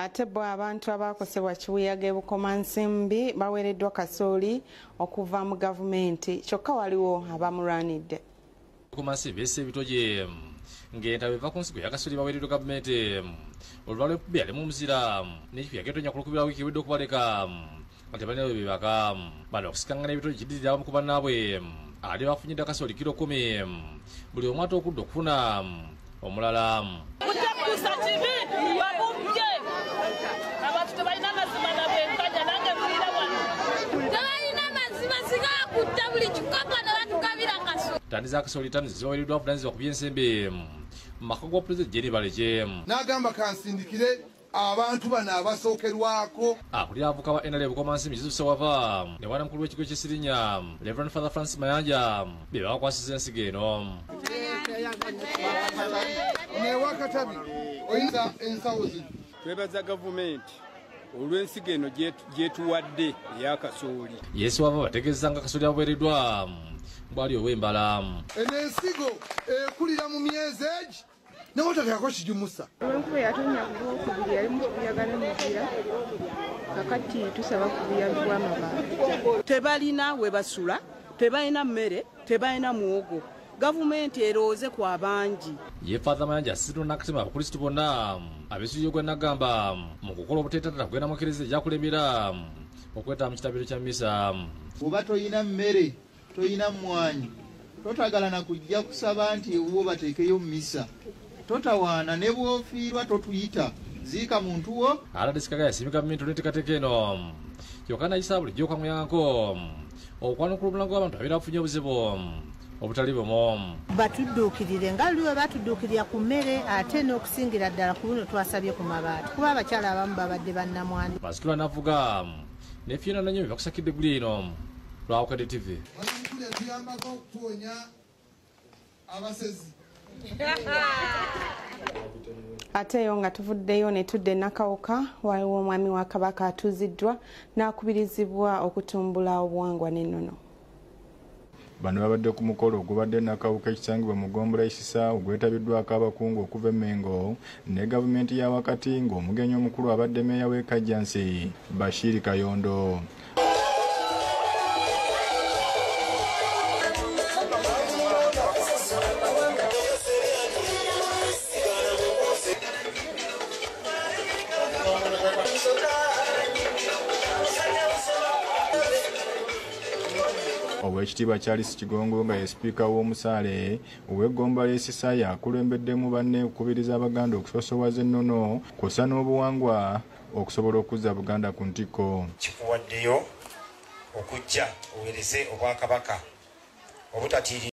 ate bo abantu abakosebwa kibuyaga e bukomansimbi baweereddwa kasooli okuva mu gavumenti kyokka waliwo abamulwanidde bukomansimbi essa ebitoje ng'entabo eva ku nsigo yakasoli baweereddwa gavumenti oluva lw'eppubi yalimu omuzira n'ekipiyaga etonya kulukubira wiiki ewedde okubaleka nga tebalinawe bebaka bano okusikangana ebitoje kiddirira abamu ku bannaabwe ate bafunyidde kasooli kiro kumi buli omu ate okudda okufuna omulala kutekuusa kibi buli kikopo ne batugabira kaso tandi za kasooli tani zibaweereddwa avunanyizibwa ku byensimbi mu maka gwa pulezidenti jeri baleke n'agamba kansindikire abantu bano abasookerwako. Akulira avuka ba nra bukomansimbi jesus wava ne wana mukulu w'ekigo ky'esirinya reverend father francis mayanja be bakwasiza ensigo eno newakatabi oyinza ensawo zino? Twebaza gavumenti olw'ensigo eno gyetu- gyetuwadde eyakasooli yesu wava bategeeza nga kasooli abuweereddwa bwali ow'embala eno ensigo ekulira mu myezi egi newotakako kijumusa. Olwenkuba yatonya ku lwokubiri yali mukubuyaga n'emizira kakati tusaba kubuyaga bw'amabaati tebalina we basula tebalina mmere tebalina muwogo gavumenti erowooze ku abangi. Ye father mayanja asitula n'akatema abakrisitu bonna ab'ekiyo gwe nagamba mu kukola obuteetatata kugenda mu ekereza egyakulembera okwetaba mu kitabiro kya misa bw'oba toyina mmere toyina mmwanyi totagala na kujja kusaba nti ewuwo bateekeyo mu misa. Totawaana ne bw'ofiirwa totuyita ziika muntu wo alade sikaga yasimika gavumenti olw'enteekateeka eno kyokka nayisa bulijjo okwamuyangako okwanukula omulango w'abantu abeera bafunye obuzibu obutali bumu batudduukirire nga luli we batudduukirira ku mmere ate n'okusingira ddala ku buno twasabye ku mabaati. Kuba abakyala abamu babadde bannamwandu. Bazikirwa navuga ne fiona nanyomi bakusakidde eggulu eno lwawukadde tv onankule tuyambako okuponya abasezi. Ate eyo nga tuvuddeyo ne tudda enakawuka waliwo omwami wa kabaka atuuziddwa n'akubirizibwa okutumbula obuwangwa n'ennono bano babadde ku mukolo ogubadde nakawuka ekisangibwa mu gombola isisa ogwetabiddwako abakungu okuva e mengo ne gavumenti ya wakati ng'omugenyi omukulu abadde meeya w'e kajjansi bashiri kayondo oweekitiibwa charles kigongo nga ye sipiika w'omusaale ow'eggomba ly'esisa yakulembeddemu banne okukubiriza abaganda okusosowaza ennono kw'ossa n'obuwangwa okusobola okuzza buganda ku ntikko. Kikuwaddeyo okujja owereze obwakabaka obutatiiri